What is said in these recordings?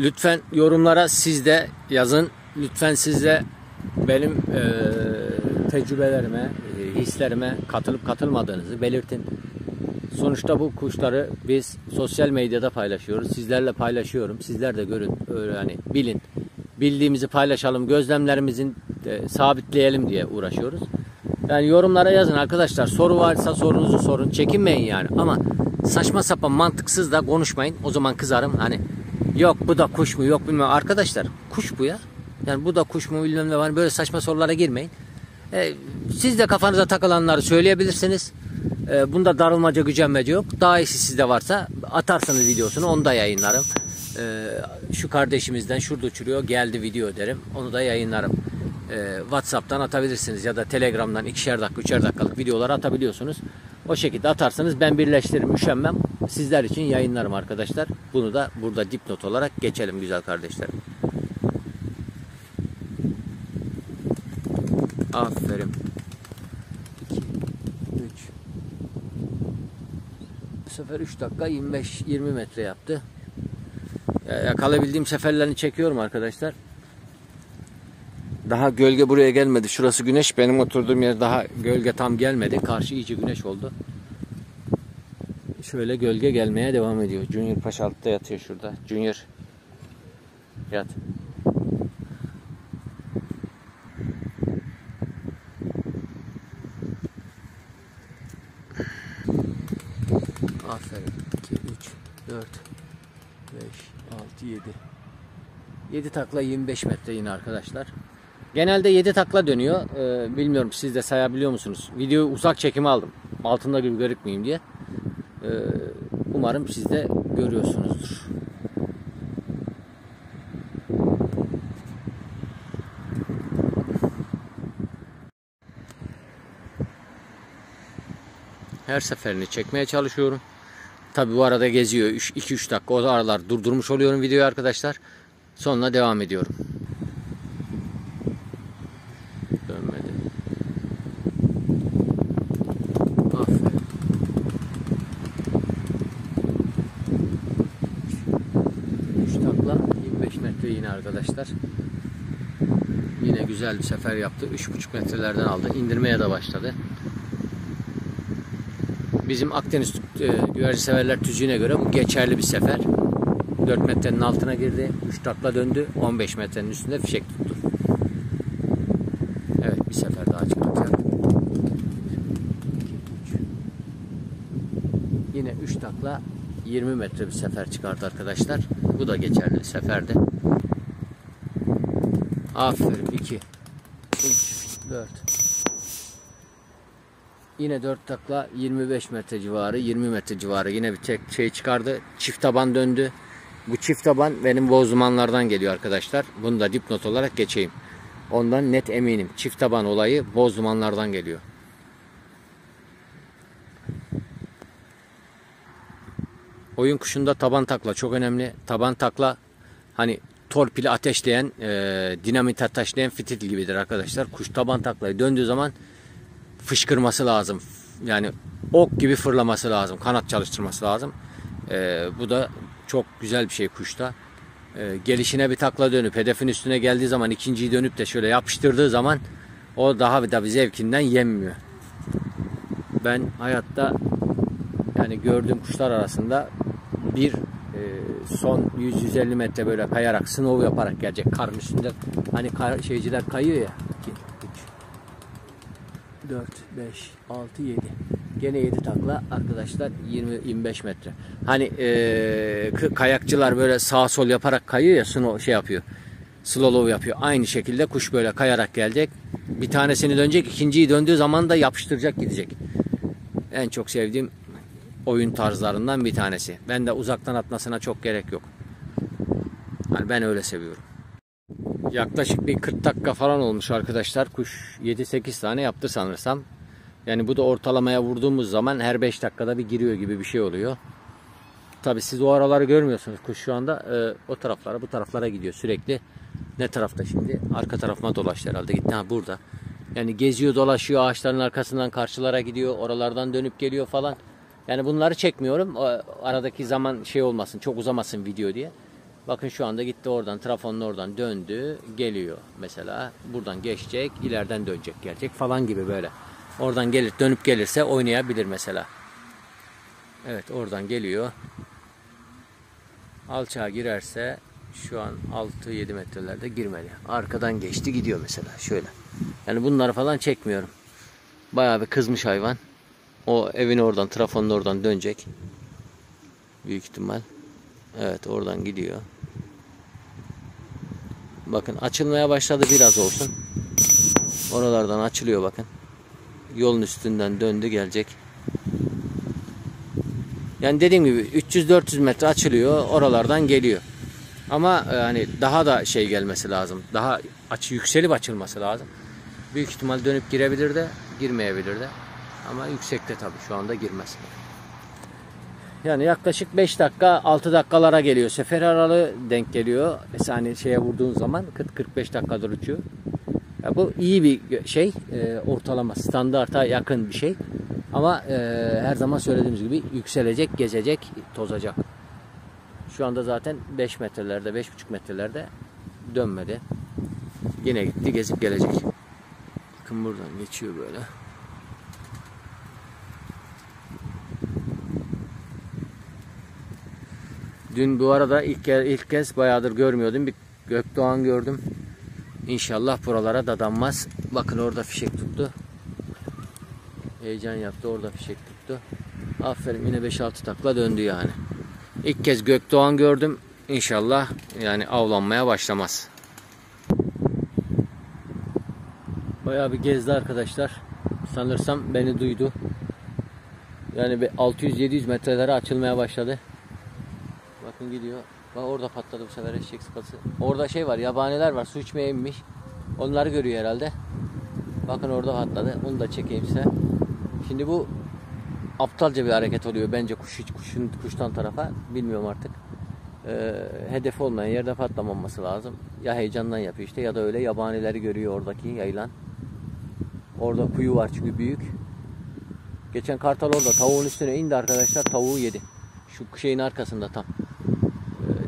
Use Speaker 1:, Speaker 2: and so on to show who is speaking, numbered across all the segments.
Speaker 1: Lütfen yorumlara siz de yazın. Lütfen siz de benim e, tecrübelerime, e, hislerime katılıp katılmadığınızı belirtin. Sonuçta bu kuşları biz sosyal medyada paylaşıyoruz. Sizlerle paylaşıyorum. Sizler de görün, yani bilin. Bildiğimizi paylaşalım, gözlemlerimizin e, sabitleyelim diye uğraşıyoruz. Yani yorumlara yazın arkadaşlar. Soru varsa sorunuzu sorun. Çekinmeyin yani. Ama saçma sapan mantıksız da konuşmayın. O zaman kızarım. Hani yok bu da kuş mu yok bilmem. Arkadaşlar kuş bu ya. Yani bu da kuş mu bilmem ne var. Böyle saçma sorulara girmeyin. E, siz de kafanıza takılanları söyleyebilirsiniz. E, bunda darılmaca gücenmece yok. Daha iyisi sizde varsa atarsanız videosunu onu da yayınlarım. E, şu kardeşimizden şurada uçuruyor geldi video derim. Onu da yayınlarım. E, Whatsapp'tan atabilirsiniz ya da Telegram'dan ikişer dakika üçer dakikalık videoları atabiliyorsunuz. O şekilde atarsanız ben birleştiririm üşenmem. Sizler için yayınlarım arkadaşlar. Bunu da burada dipnot olarak geçelim güzel kardeşlerim. Aferin. 2 3 Bu sefer 3 dakika 25 20 metre yaptı. Ya, yakalayabildiğim seferlerini çekiyorum arkadaşlar. Daha gölge buraya gelmedi. Şurası güneş. Benim oturduğum yer daha gölge tam gelmedi. Karşı iyice güneş oldu. Şöyle gölge gelmeye devam ediyor. Junior Paşa altta yatıyor şurada. Junior. Yat. Aferin. 2, 3, 4, 5, 6, 7. 7 takla 25 metre yine arkadaşlar. Genelde 7 takla dönüyor. Ee, bilmiyorum siz de sayabiliyor musunuz? Videoyu uzak çekimi aldım. Altında gibi görükmeyeyim diye. Ee, umarım siz de görüyorsunuzdur. Her seferini çekmeye çalışıyorum. Tabi bu arada geziyor 2-3 dakika o aralar durdurmuş oluyorum videoyu arkadaşlar. Sonra devam ediyorum. Dönmedi. Aferin. Üç takla 25 metre yine arkadaşlar. Yine güzel bir sefer yaptı. 3,5 metrelerden aldı. İndirmeye de başladı. Bizim Akdeniz e, severler tüzüğüne göre bu geçerli bir sefer. 4 metrenin altına girdi. 3 takla döndü. 15 metrenin üstünde fişek tuttu. Evet bir sefer daha çıkartacak. Yine 3 takla 20 metre bir sefer çıkardı arkadaşlar. Bu da geçerli bir seferdi. Aferin 2 3 4 Yine 4 takla 25 metre civarı 20 metre civarı yine bir tek şey çıkardı. Çift taban döndü. Bu çift taban benim bozdumanlardan geliyor arkadaşlar. Bunu da dipnot olarak geçeyim. Ondan net eminim. Çift taban olayı bozdumanlardan geliyor. Oyun kuşunda taban takla çok önemli. Taban takla hani torpili ateşleyen, e, dinamit ateşleyen fitil gibidir arkadaşlar. Kuş taban taklayı döndüğü zaman fışkırması lazım. Yani ok gibi fırlaması lazım. Kanat çalıştırması lazım. E, bu da çok güzel bir şey kuşta. E, gelişine bir takla dönüp hedefin üstüne geldiği zaman ikinciyi dönüp de şöyle yapıştırdığı zaman o daha bir bir zevkinden yenmiyor. Ben hayatta yani gördüğüm kuşlar arasında bir e, son 100-150 metre böyle kayarak snow yaparak gelecek karın üstünde hani kar, şeyciler kayıyor ya 2, 3 4, 5, 6, 7 Gene 7 takla arkadaşlar 20-25 metre. Hani e, kayakçılar böyle sağ sol yaparak kayıyor ya snow şey yapıyor. Slow yapıyor. Aynı şekilde kuş böyle kayarak gelecek. Bir tanesini dönecek. ikinciyi döndüğü zaman da yapıştıracak gidecek. En çok sevdiğim oyun tarzlarından bir tanesi. Ben de uzaktan atmasına çok gerek yok. Yani ben öyle seviyorum. Yaklaşık bir 40 dakika falan olmuş arkadaşlar. Kuş 7-8 tane yaptı sanırsam. Yani bu da ortalamaya vurduğumuz zaman her 5 dakikada bir giriyor gibi bir şey oluyor. Tabi siz o araları görmüyorsunuz. Kuş şu anda e, o taraflara bu taraflara gidiyor sürekli. Ne tarafta şimdi? Arka tarafıma dolaştı herhalde. Gitti ha burada. Yani geziyor dolaşıyor ağaçların arkasından karşılara gidiyor. Oralardan dönüp geliyor falan. Yani bunları çekmiyorum. O, aradaki zaman şey olmasın çok uzamasın video diye. Bakın şu anda gitti oradan trafonun oradan döndü geliyor mesela buradan geçecek ileriden dönecek gelecek falan gibi böyle. Oradan gelir dönüp gelirse oynayabilir mesela. Evet oradan geliyor. Alçağa girerse şu an 6-7 metrelerde girmeli. Arkadan geçti gidiyor mesela şöyle. Yani bunları falan çekmiyorum. Bayağı bir kızmış hayvan. O evin oradan trafonun oradan dönecek. Büyük ihtimal. Evet oradan gidiyor. Bakın açılmaya başladı biraz olsun. Oralardan açılıyor bakın. Yolun üstünden döndü gelecek. Yani dediğim gibi 300-400 metre açılıyor. Oralardan geliyor. Ama e, hani daha da şey gelmesi lazım. Daha açı yükselip açılması lazım. Büyük ihtimal dönüp girebilir de girmeyebilir de. Ama yüksekte tabii şu anda girmez. Yani yaklaşık 5 dakika 6 dakikalara geliyor. Sefer aralığı denk geliyor. Mesela hani şeye vurduğun zaman 40-45 dakikadır uçuyor. Ya bu iyi bir şey. E, ortalama standarta yakın bir şey. Ama e, her zaman söylediğimiz gibi yükselecek, gezecek, tozacak. Şu anda zaten 5 metrelerde, 5,5 metrelerde dönmedi. Yine gitti, gezip gelecek. Bakın buradan geçiyor böyle. Dün bu arada ilk, kez, ilk kez bayağıdır görmüyordum. Bir gökdoğan gördüm. İnşallah buralara dadanmaz. Bakın orada fişek tuttu. Heyecan yaptı. Orada fişek tuttu. Aferin yine 5-6 takla döndü yani. İlk kez gökdoğan gördüm. İnşallah yani avlanmaya başlamaz. Bayağı bir gezdi arkadaşlar. Sanırsam beni duydu. Yani bir 600-700 metrelere açılmaya başladı. Bakın gidiyor. Bak orada patladı bu sefer eşek sıpası. Orada şey var yabaniler var su içmeye inmiş. Onları görüyor herhalde. Bakın orada patladı. Onu da çekeyim size. Şimdi bu aptalca bir hareket oluyor bence kuş kuşun kuştan tarafa bilmiyorum artık. Ee, hedef olmayan yerde patlamaması lazım. Ya heyecandan yapıyor işte ya da öyle yabanileri görüyor oradaki yayılan. Orada kuyu var çünkü büyük. Geçen kartal orada tavuğun üstüne indi arkadaşlar tavuğu yedi. Şu şeyin arkasında tam.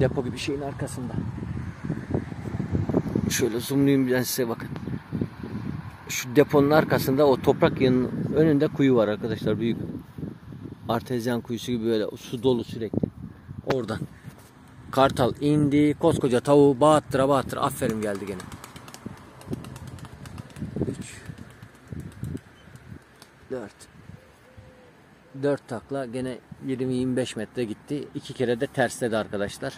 Speaker 1: Depo gibi şeyin arkasında. Şöyle zoomlayayım ben size bakın. Şu deponun arkasında o toprak yanının önünde kuyu var arkadaşlar büyük. Artezyan kuyusu gibi böyle su dolu sürekli. Oradan. Kartal indi. Koskoca tavuğu bağıttıra bağıttıra. Aferin geldi gene. 3 4 4 takla gene 20-25 metre gitti. İki kere de tersledi arkadaşlar.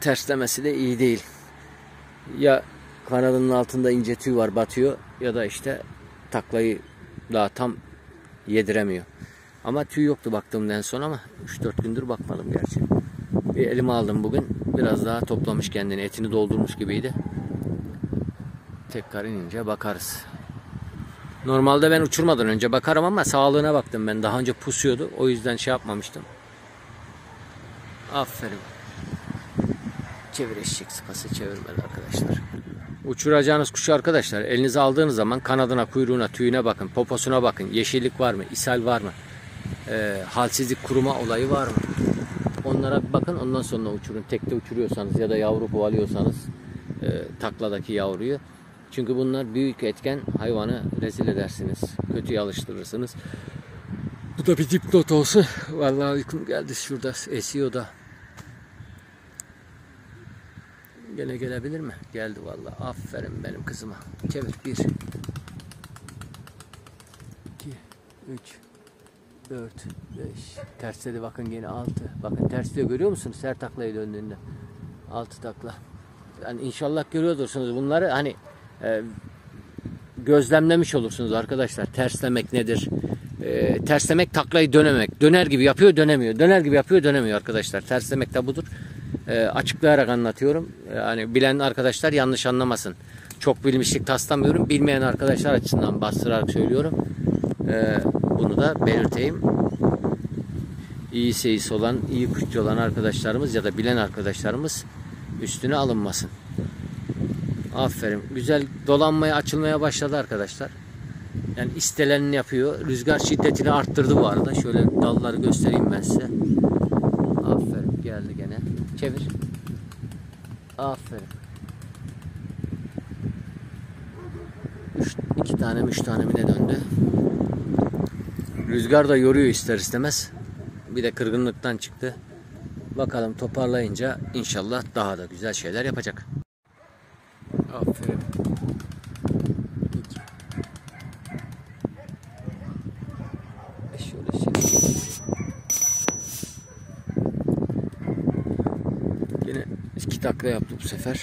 Speaker 1: Terslemesi de iyi değil. Ya kanadının altında ince tüy var batıyor ya da işte taklayı daha tam yediremiyor. Ama tüy yoktu baktığımdan sonra ama 3-4 gündür bakmadım gerçi. Bir elime aldım bugün. Biraz daha toplamış kendini. Etini doldurmuş gibiydi. Tekrar inince bakarız. Normalde ben uçurmadan önce bakarım ama sağlığına baktım ben. Daha önce pusuyordu. O yüzden şey yapmamıştım. Aferin. Çevir eşek sıpası çevirmedi arkadaşlar. Uçuracağınız kuşu arkadaşlar elinize aldığınız zaman kanadına, kuyruğuna, tüyüne bakın, poposuna bakın. Yeşillik var mı? ishal var mı? E, halsizlik, kuruma olayı var mı? Onlara bir bakın ondan sonra uçurun. Tekte uçuruyorsanız ya da yavru kovalıyorsanız e, takladaki yavruyu. Çünkü bunlar büyük etken hayvanı rezil edersiniz. Kötüye alıştırırsınız. Bu da bir dipnot olsun. Vallahi uykum geldi şurada esiyor da. Gene gelebilir mi? Geldi vallahi. Aferin benim kızıma. Çevir. Bir. iki, Üç. Dört. Beş. Tersledi bakın gene altı. Bakın tersliyor görüyor musunuz? Her taklayı döndüğünde. Altı takla. Yani inşallah görüyorsunuz bunları. Hani e, gözlemlemiş olursunuz arkadaşlar. Terslemek nedir? E, terslemek taklayı dönemek. Döner gibi yapıyor dönemiyor. Döner gibi yapıyor dönemiyor arkadaşlar. Terslemek de budur. E, açıklayarak anlatıyorum. Yani bilen arkadaşlar yanlış anlamasın. Çok bilmişlik taslamıyorum. Bilmeyen arkadaşlar açısından bastırarak söylüyorum. E, bunu da belirteyim. İyi seyis olan, iyi kuşçu olan arkadaşlarımız ya da bilen arkadaşlarımız üstüne alınmasın. Aferin. Güzel dolanmaya açılmaya başladı arkadaşlar. Yani istelenini yapıyor. Rüzgar şiddetini arttırdı bu arada. Şöyle dalları göstereyim ben size. Aferin geldi gene. çevir. Aferin. Üç, iki tane üç tane mi ne döndü. Rüzgar da yoruyor ister istemez. Bir de kırgınlıktan çıktı. Bakalım toparlayınca inşallah daha da güzel şeyler yapacak. Aferin. İki. E Şöyle şimdi. Yine takla yaptı bu sefer.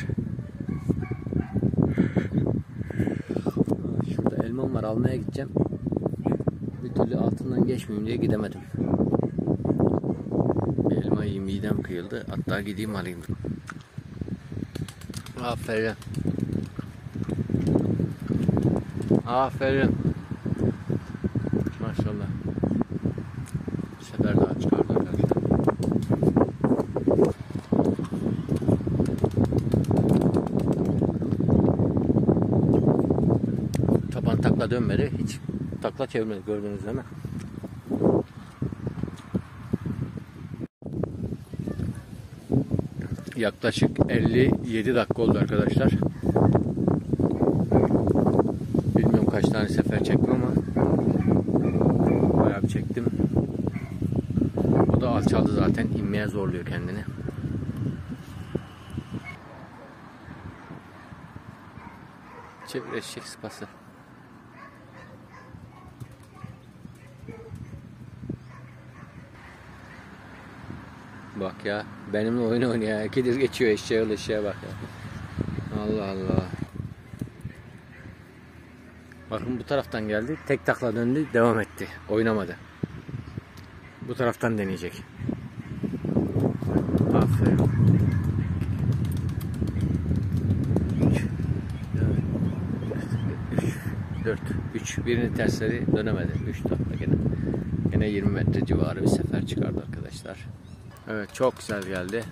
Speaker 1: Şurada elmam var almaya gideceğim. Bir türlü altından geçmeyeyim diye gidemedim. Elma yiyeyim midem kıyıldı. Hatta gideyim alayım. Aferin. Aferin. Maşallah. Bir sefer daha çıkardı arkadaşlar. Taban takla dönmedi. Hiç takla çevirmedi gördünüz değil mi? Yaklaşık 57 dakika oldu arkadaşlar. Bilmiyorum kaç tane sefer çektim ama bayağı bir çektim. O da alçaldı zaten. inmeye zorluyor kendini. Çevir eşek Bak ya benimle oyun oynuyor. İkidir geçiyor eşeğe eşeğe bak ya. Allah Allah. Bakın bu taraftan geldi. Tek takla döndü. Devam etti. Oynamadı. Bu taraftan deneyecek. Aferin. 4, 3. Birini tersleri dönemedi. 3 takla gene. Gene 20 metre civarı bir sefer çıkardı arkadaşlar. Evet çok güzel geldi.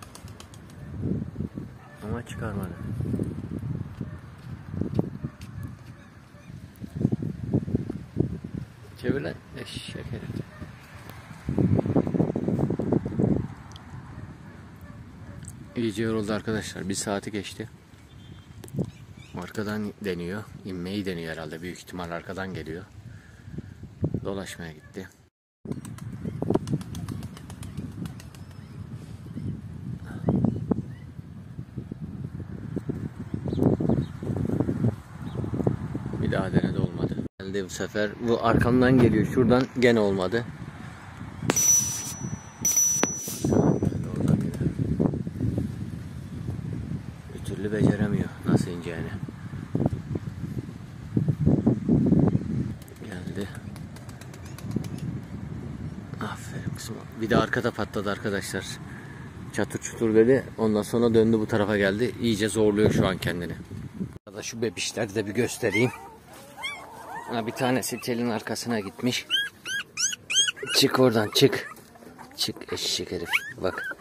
Speaker 1: Ama çıkarmadı. Çevir lan. Eşek. İyice yoruldu arkadaşlar. Bir saati geçti. Arkadan deniyor. İnmeyi deniyor herhalde. Büyük ihtimal arkadan geliyor. Dolaşmaya gitti. Bir daha denedi olmadı. Geldi bu sefer. Bu arkamdan geliyor. Şuradan gene olmadı. Bir türlü beceremiyor. Nasıl ineceğini. Geldi. Aferin kızım. Bir de arkada patladı arkadaşlar. Çatır çutur dedi. Ondan sonra döndü bu tarafa geldi. İyice zorluyor şu an kendini. Da şu bebişleri de bir göstereyim. Ha, bir tanesi telin arkasına gitmiş. Çık oradan çık. Çık eşek herif. Bak.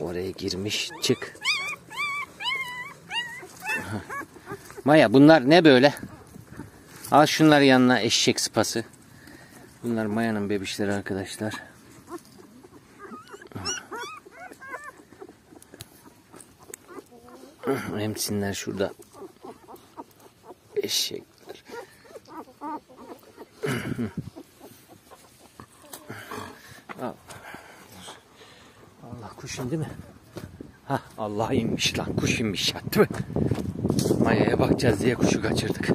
Speaker 1: Oraya girmiş. Çık. Maya bunlar ne böyle? Al şunları yanına eşek sıpası. Bunlar Maya'nın bebişleri arkadaşlar. Emsinler şurada. Eşekler. Al. Allah kuş indi mi? Ha Allah inmiş lan kuş inmiş ya değil mi? Maya'ya bakacağız diye kuşu kaçırdık.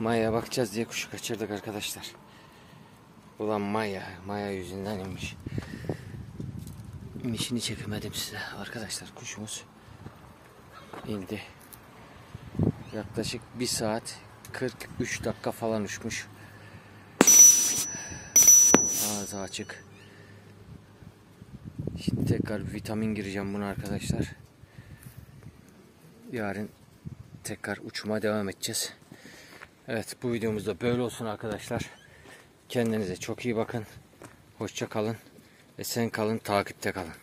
Speaker 1: Maya'ya bakacağız diye kuşu kaçırdık arkadaşlar. Ulan Maya, Maya yüzünden inmiş. İnişini çekemedim size arkadaşlar kuşumuz indi. Yaklaşık 1 saat 43 dakika falan uçmuş. Ağzı açık. Şimdi tekrar vitamin gireceğim buna arkadaşlar. Yarın tekrar uçmaya devam edeceğiz. Evet bu videomuz da böyle olsun arkadaşlar. Kendinize çok iyi bakın. Hoşça kalın. Esen kalın, takipte kalın.